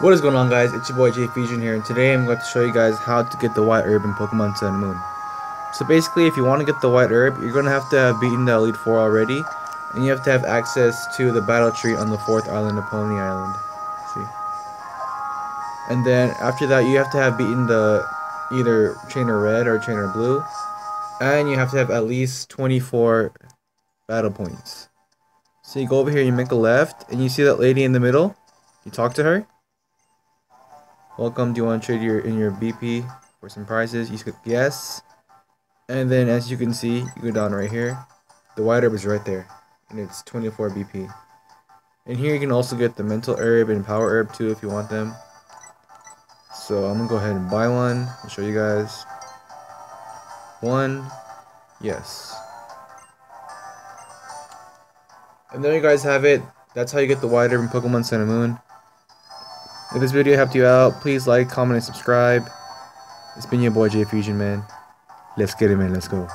What is going on guys, it's your boy Jay Fusion here and today I'm going to show you guys how to get the white herb in Pokemon Sun and Moon. So basically if you want to get the white herb, you're going to have to have beaten the Elite Four already and you have to have access to the battle tree on the 4th island of Poni Island. See? And then after that you have to have beaten the either Trainer Red or Trainer Blue and you have to have at least 24 battle points. So you go over here, you make a left and you see that lady in the middle? You talk to her Welcome. Do you want to trade your in your BP for some prizes? You click yes. And then as you can see, you go down right here. The white herb is right there. And it's 24 BP. And here you can also get the mental herb and power herb too if you want them. So I'm gonna go ahead and buy one and show you guys. One, yes. And there you guys have it. That's how you get the white herb in Pokemon Sun and Moon. If this video helped you out, please like, comment, and subscribe. It's been your boy Jay Fusion, man. Let's get it, man. Let's go.